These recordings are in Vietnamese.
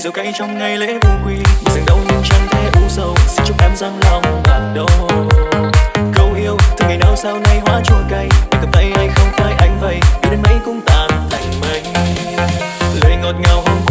ly rượu cay trong ngày lễ vô quy mà rằng đâu nhưng chẳng thể u sầu xin chúc em rằng lòng bạc đầu câu yêu, từ ngày nào sau này hóa chua cay. Em cầm tay anh không phải anh vậy yêu đến mấy cũng tàn thành mây. Lời ngọt ngào hôm qua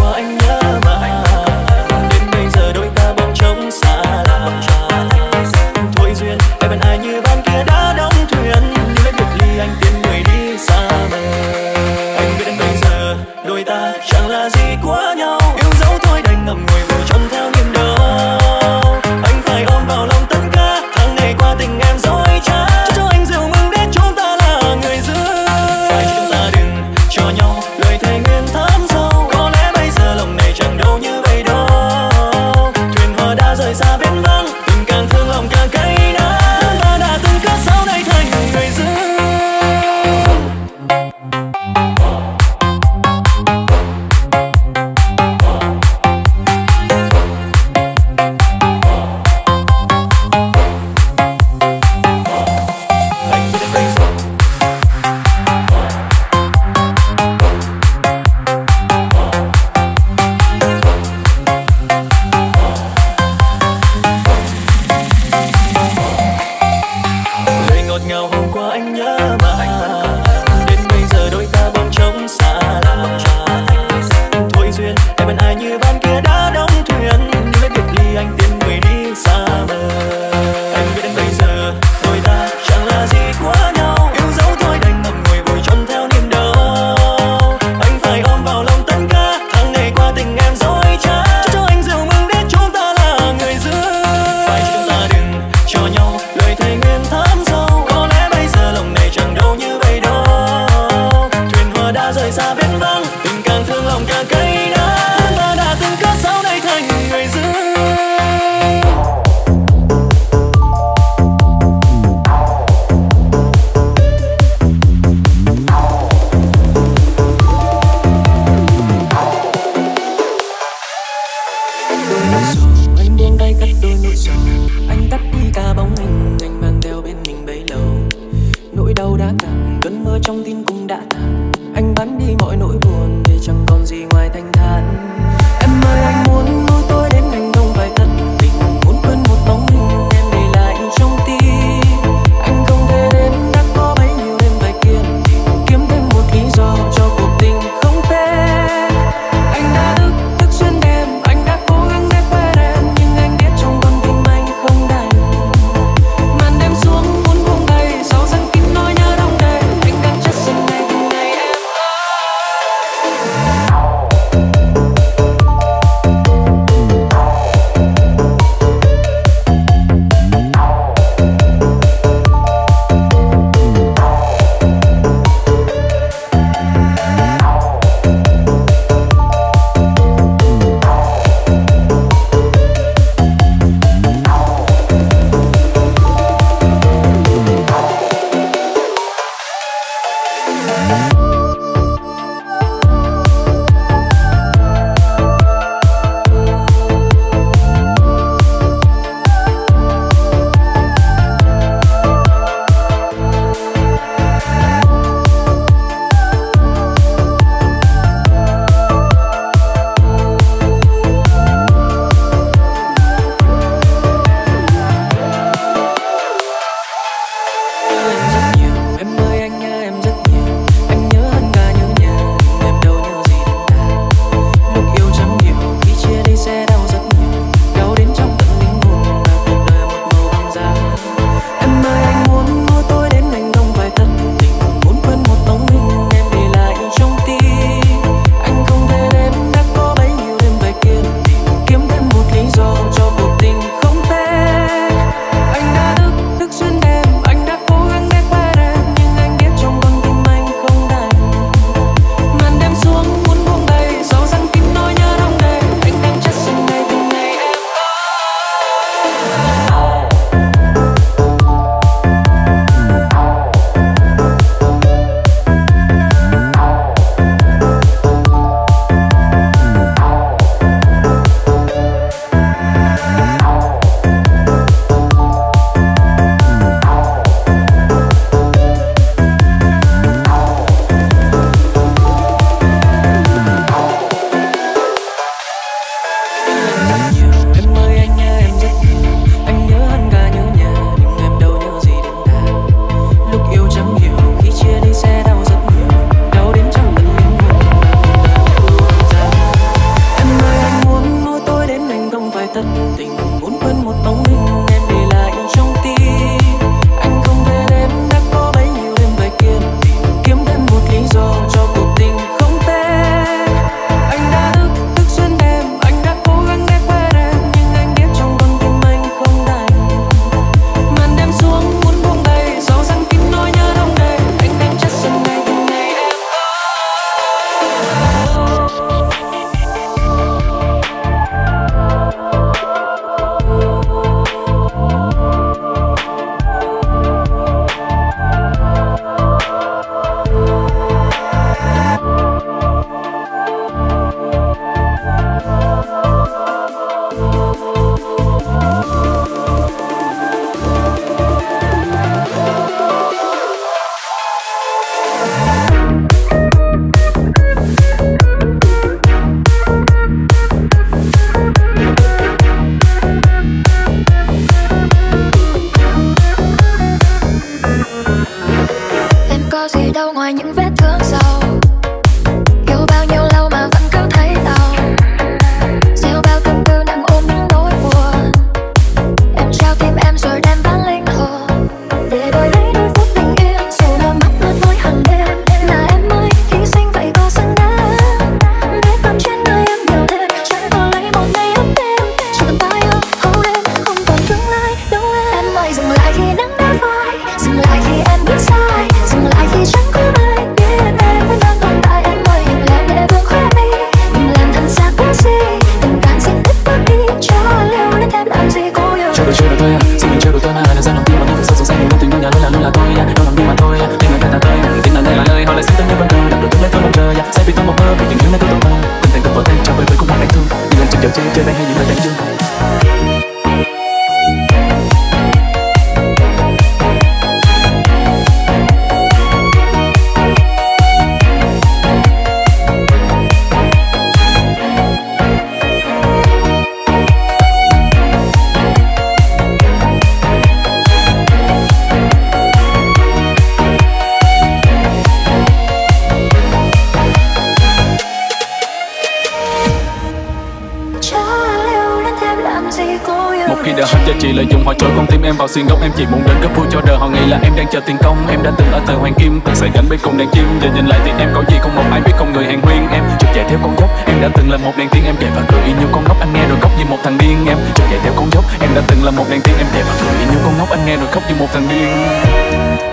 xuyên gốc em chỉ muốn đến cấp vui cho đời. Họ nghĩ là em đang chờ tiền công, em đã từng ở thời hoàng kim. Từng sải cánh bên cùng đàn chim, giờ nhìn lại thì em có gì không một. Ai biết không người hàng huyên em, chụp chạy theo con dốc. Em đã từng là một đàn tiên, em chạy và cười như con ngốc. Anh nghe rồi khóc như một thằng điên, em chụp chạy theo con dốc. Em đã từng là một đàn tiên, em chạy và cười như con ngốc. Anh nghe rồi khóc như một thằng điên.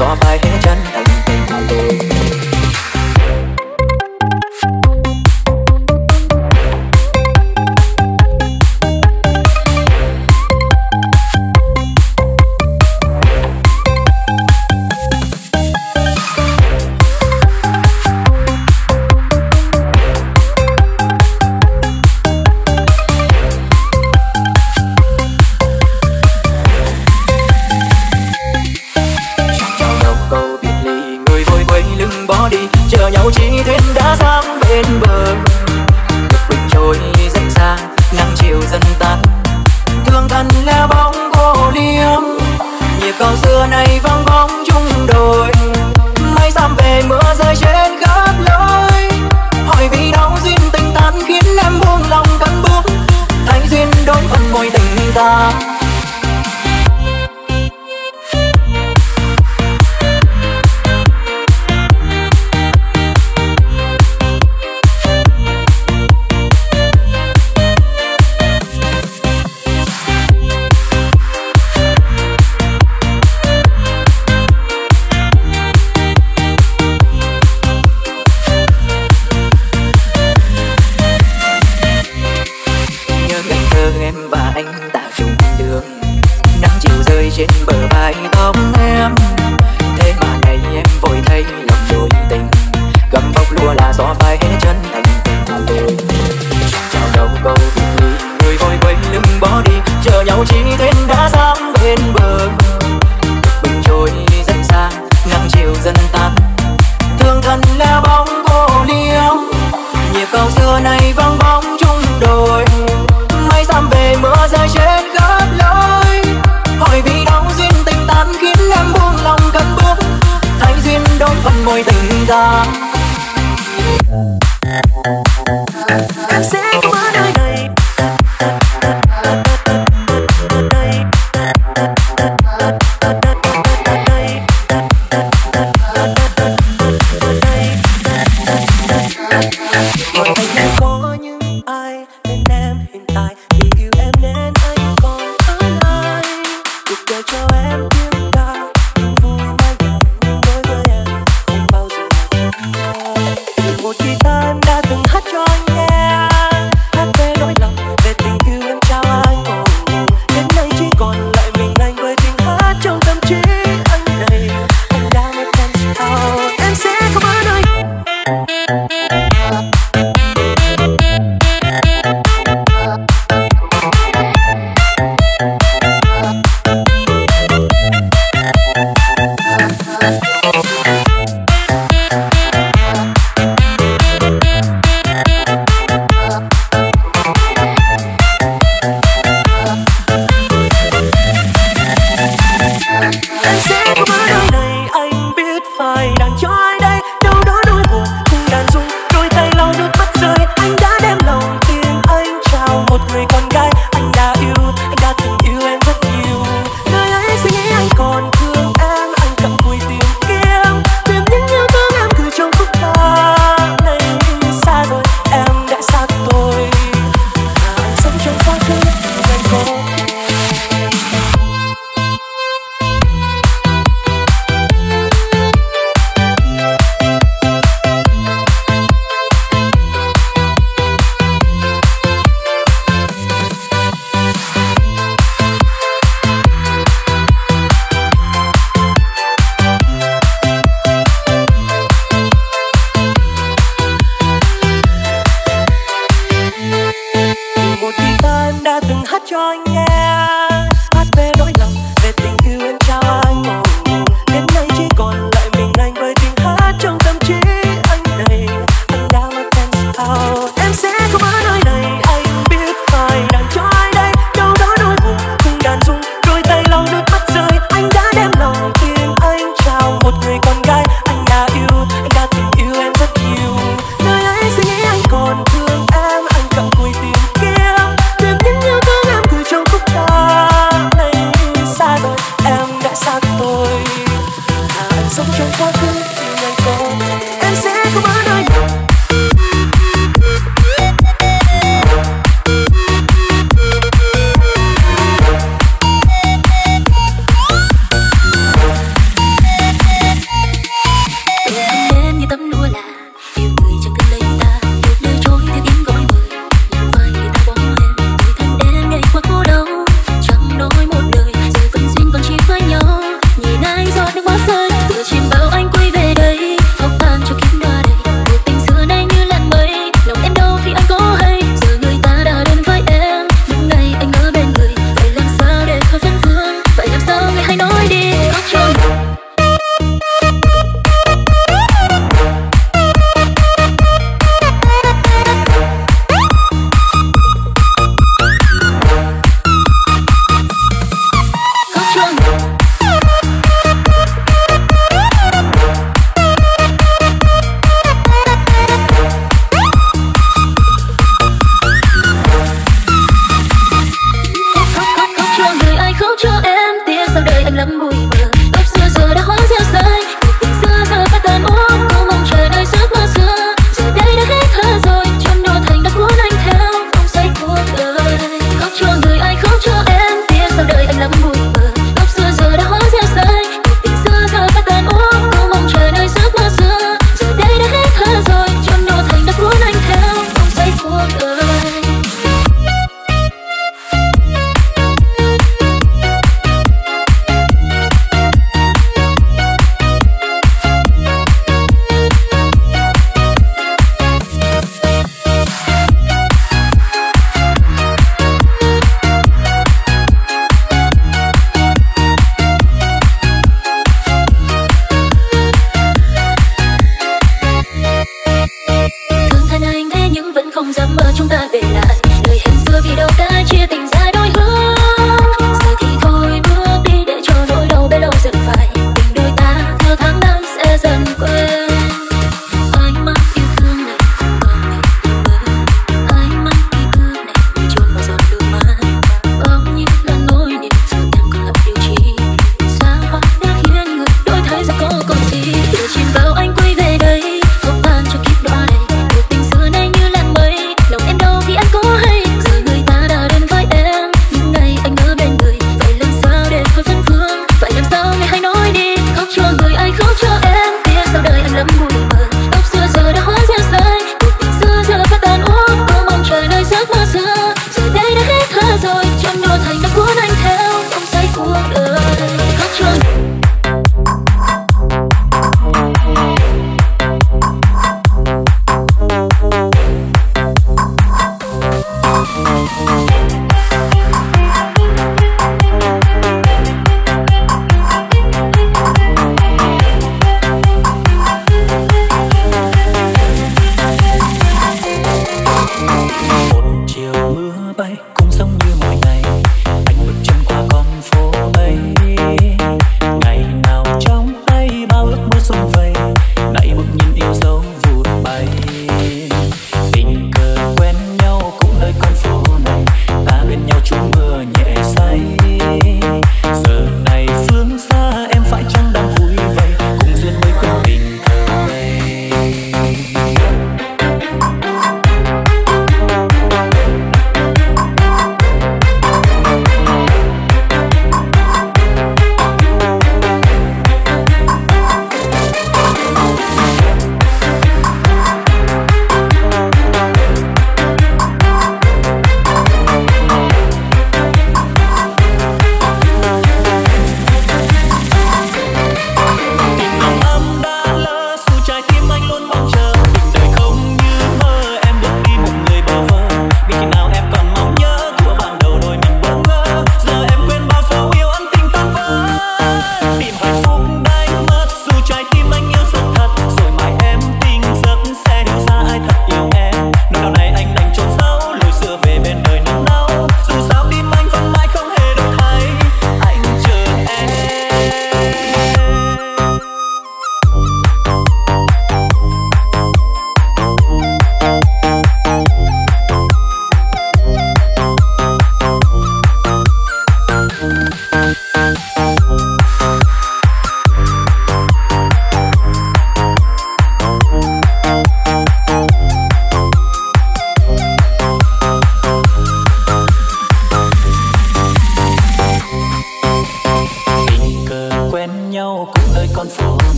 saw my hand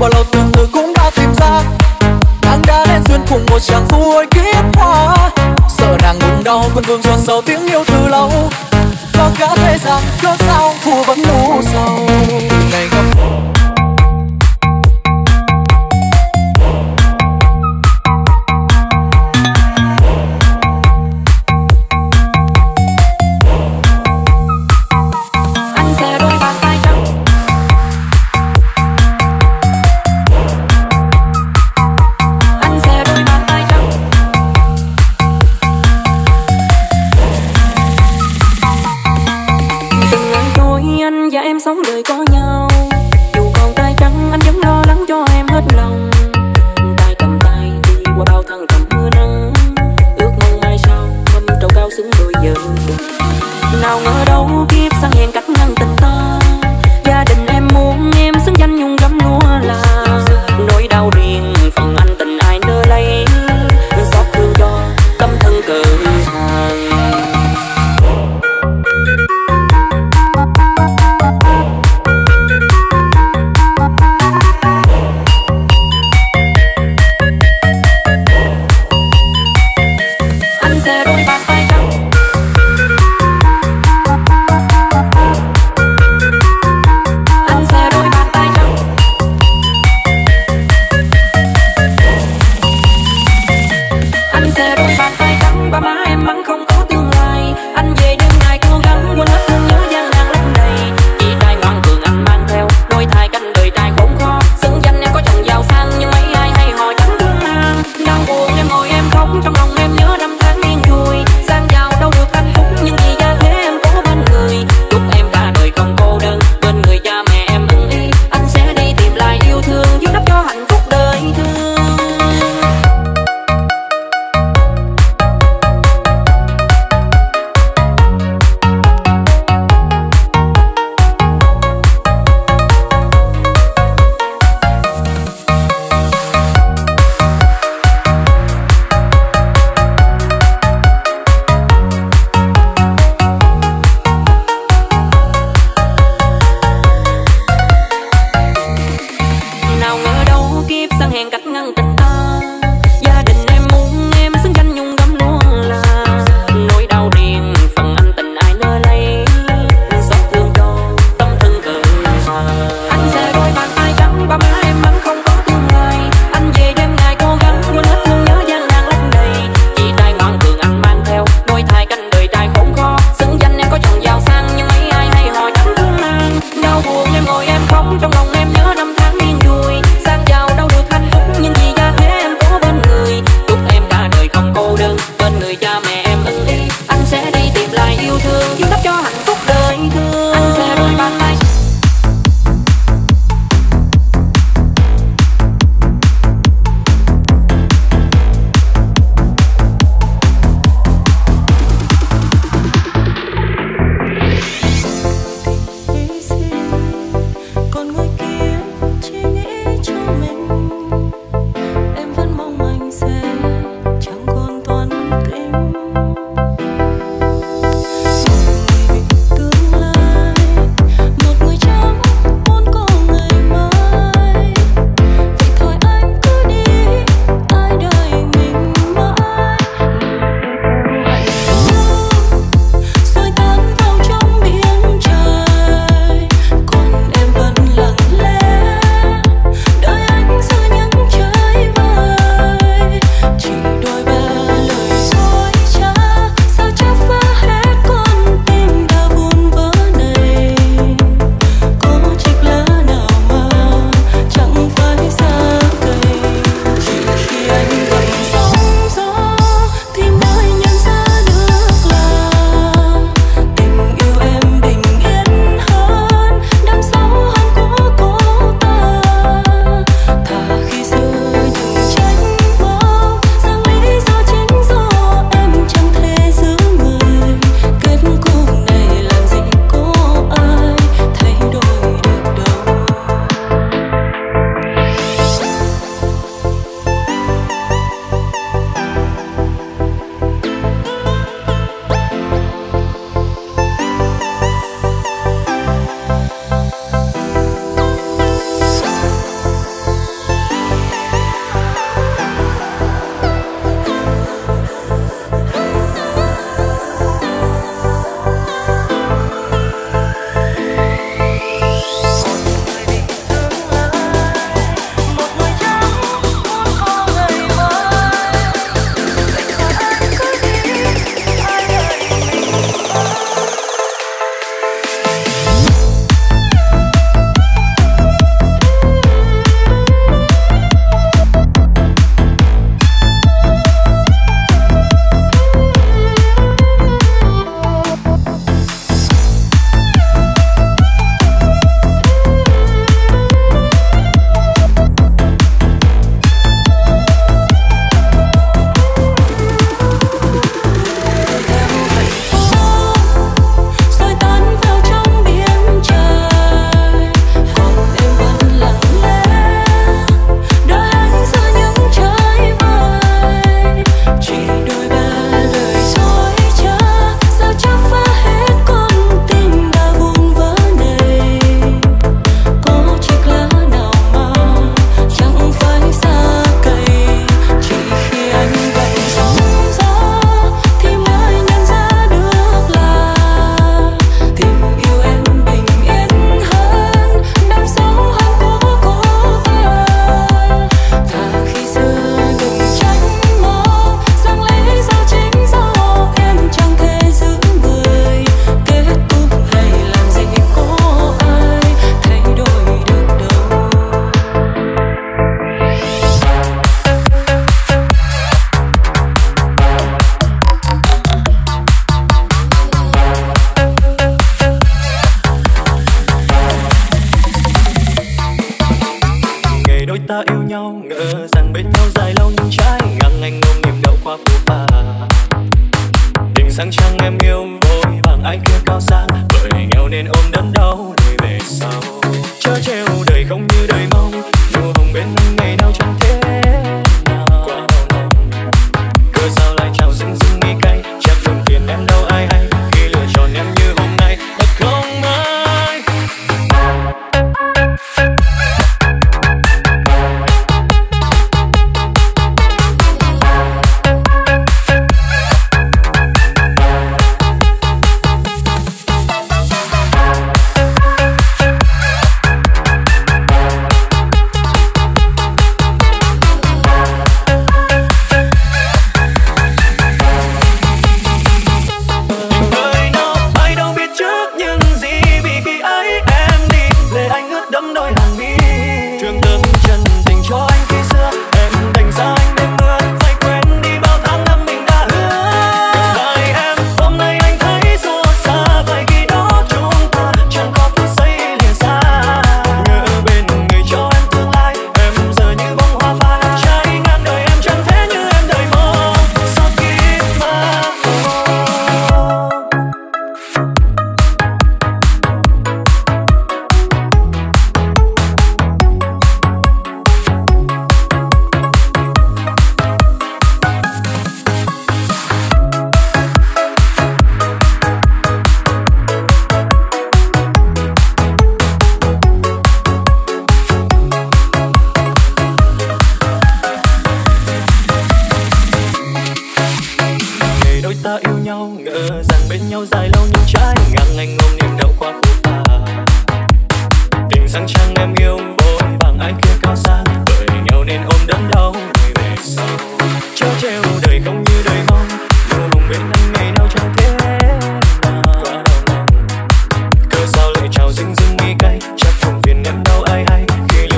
bao lâu từng người cũng đã tìm ra. Nàng đã nên duyên cùng một chàng phu ấy kiếp hoa. Sợ nàng ngừng đau quân vương ruột sầu tiếng yêu từ lâu. Lo cả thế gian, cớ sao phù vẫn đủ sầu ngày gặp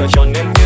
cho lựa nên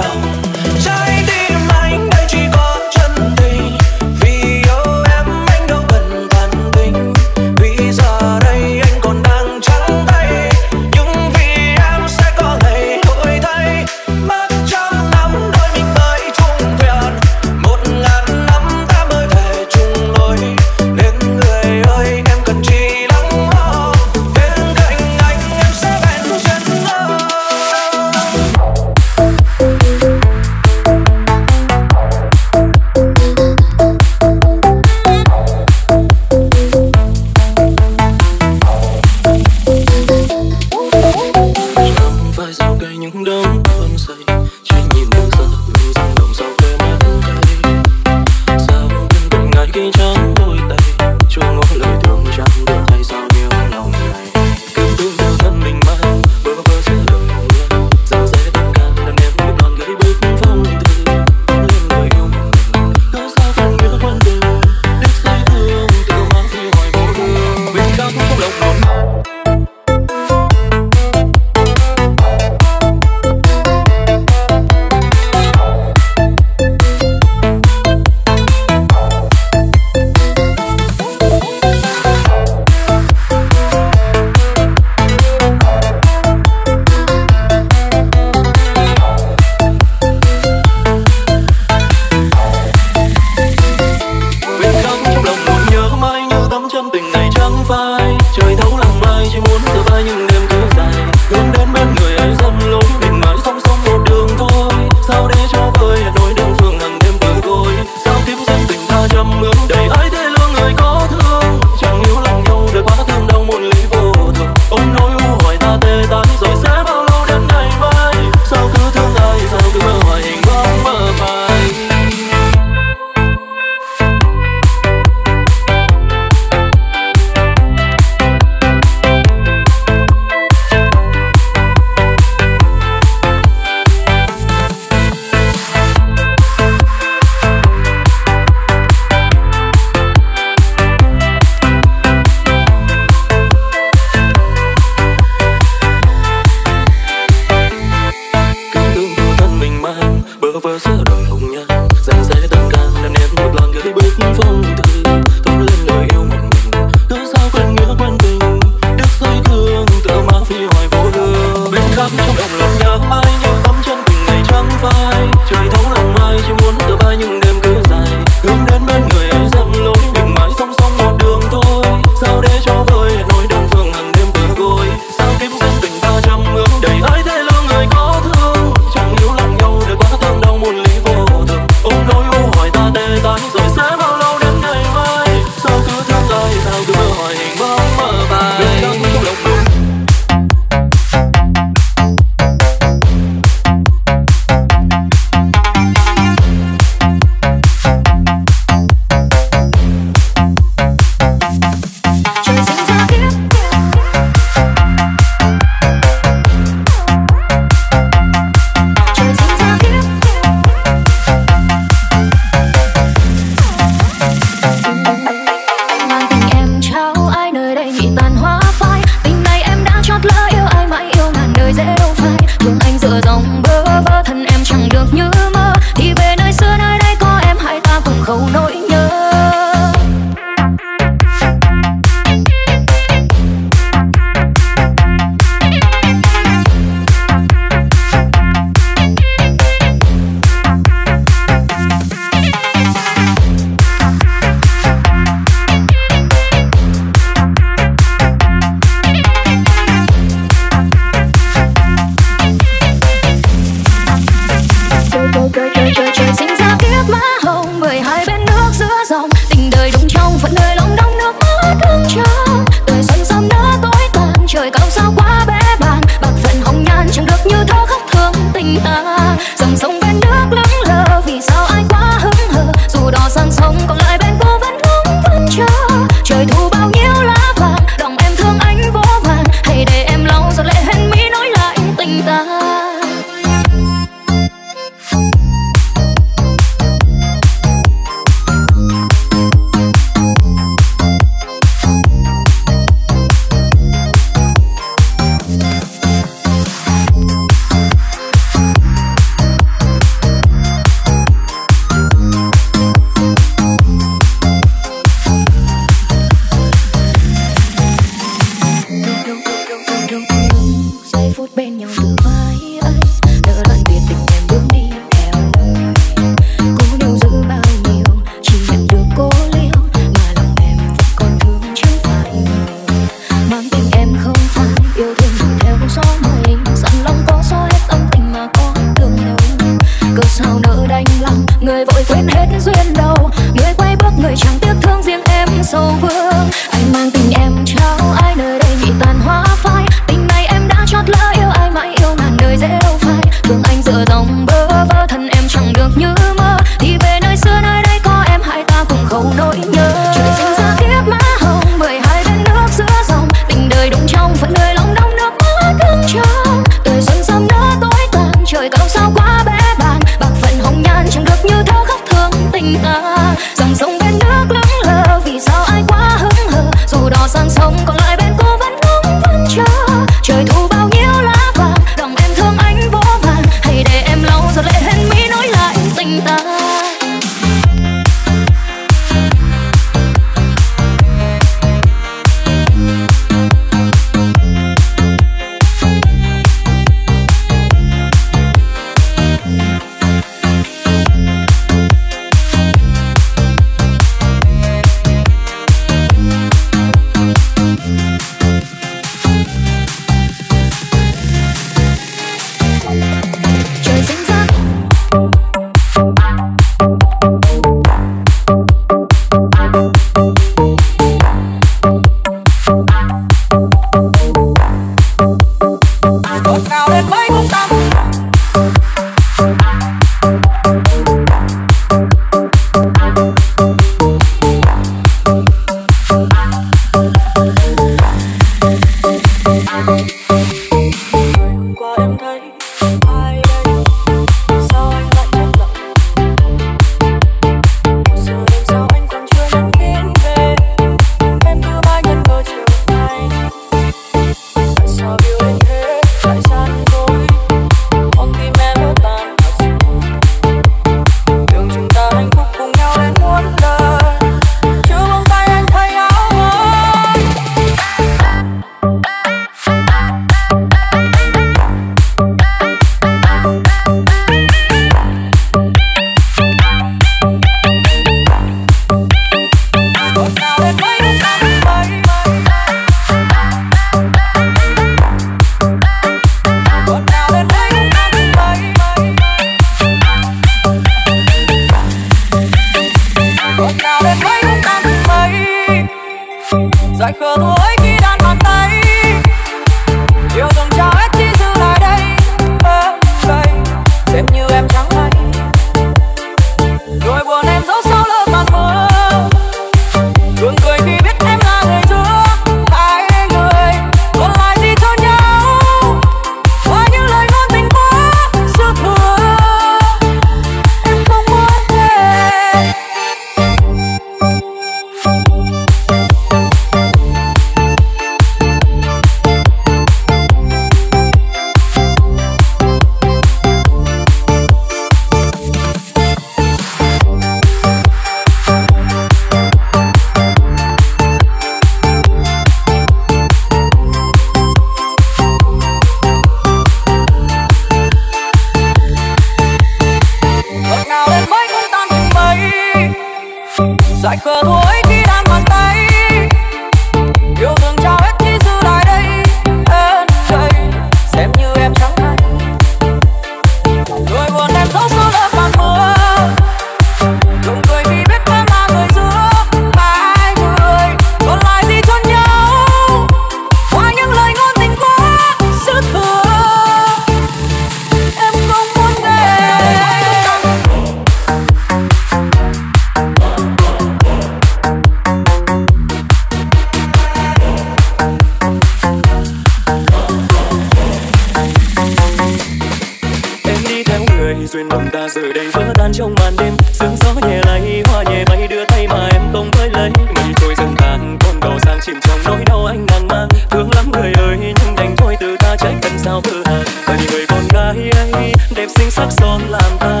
đây, duyên mộng ta giờ đây, vỡ tan trong màn đêm. Sương gió nhẹ lay, hoa nhẹ bay, đưa tay mà em không với lấy. Mây thôi dần tàn con đò sang chìm trong nỗi đau anh đang mang. Thương lắm người ơi, nhưng đành thôi, từ ta trách cần sao thơ hà người con gái ấy, đẹp xinh sắc son làm ta.